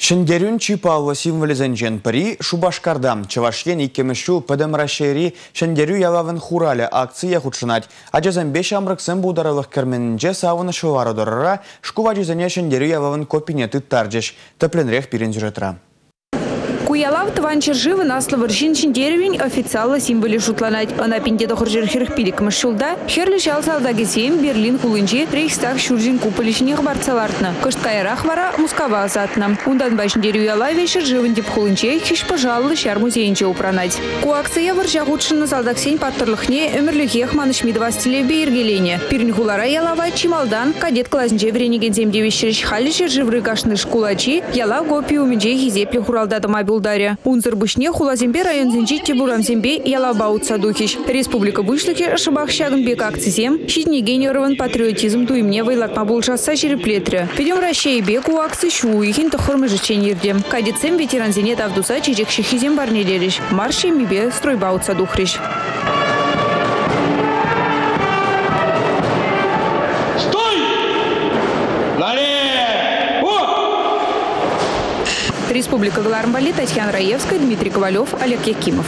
Шендерюн чипаллы символизенжен пари Шубашкардам Чавашен иккемешчу пыдым рашери Шендерю ялавын хуралі акция худшынать. Ажазамбе шамрыксын бударылық кірменінже сауыны шывары дұрыра шкува жүзіне Шендерю ялавын копинеты таржеш. Тіпленрех пирен Куялав тванчер живы наслы варшин деревень официалы символе шутланать. Она пиндеда хоржер хирхпилик мышшулда. Херлі шал салдаги сейм Берлин кулынчи Рейхстаг шуржин куполишних барцалартна. Кышткайрах вара мускава азатна. Ундан башын дерю яла вечер живын деп хулынче хиш пожалуй шар музейнче упранать. Ку акция варжа худшыны салдак сень паттырлыхне өмірліхех манышмидва стилебе ергелене. Пирнихулара ялава чималдан кадет клазнче вренеген земдевещеріш халі жер живры кашны шкулачи яла гопи умеже хизепле хуралдады мобил Булдаре. Унзыр бушне хулазембе район зенжи тибурамзембе ялабаут садухиш. Республика Бышлыхе шабах бек акцизем, щитне генерован патриотизм туимне вайлатма булшаса жереплетре. Пидем Россия бек у акции шу ихин тахырмы жиченирде. Кадицем ветеран зенет авдуса чижек шихизем барнелериш. Марши мибе стройбаут садухриш. Республика Галармбали, Татьяна Раевская, Дмитрий Ковалев, Олег Якимов.